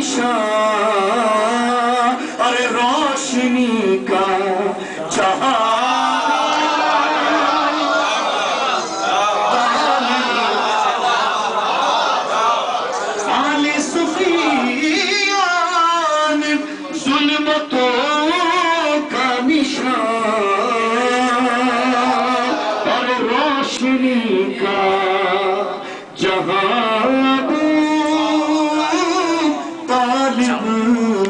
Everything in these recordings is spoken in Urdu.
nation. Hallelujah.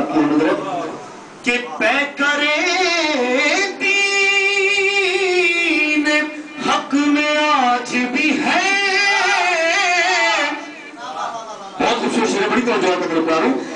پور کی کہ پیکرے دین، حق میں آج بھی ہے۔ بہت خوبصورت شریف، بڑی توجہ کر رہا ہوں۔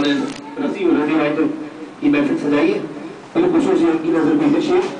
اور رسی اور رضی بھائی تو یہ محفل سجائیے پھر خصوصی ان کی نظر بھی شیخ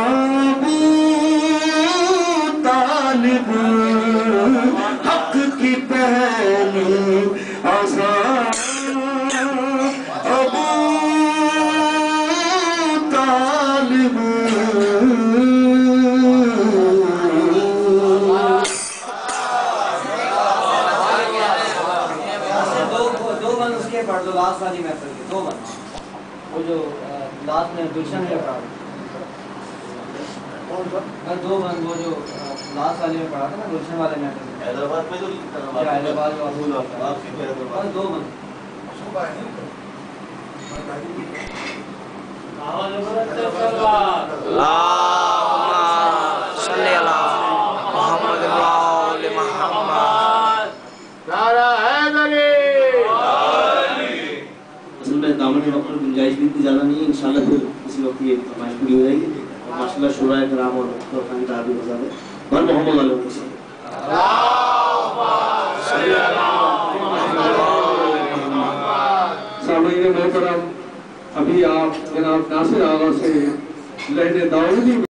طالب دو بند پڑھ دو لاسٹ والی محفل کے دو بند وہ جو لاسٹ میں گلشن پڑھا دو بند وہ جو لاسٹ میں پڑھا تھا نا گلشن والے میں حیدرآباد میں تو حیدرآباد میں واپس واپسی پہ حیدرآباد بس دو بند اللهم محمد وآل محمد اصل میں دامن وقت گنجائش بھی اتنی زیادہ نہیں ہے انشاءاللہ پھر اسی وقت یہ فرمائش پوری ہو جائے گی اور ماشاءاللہ شورا کرام اور خان کا بھی مزہ ہے بر محمد علیہ وسلم سامعین محترم ابھی آپ جناب ناصر آغا سے لہن داؤدی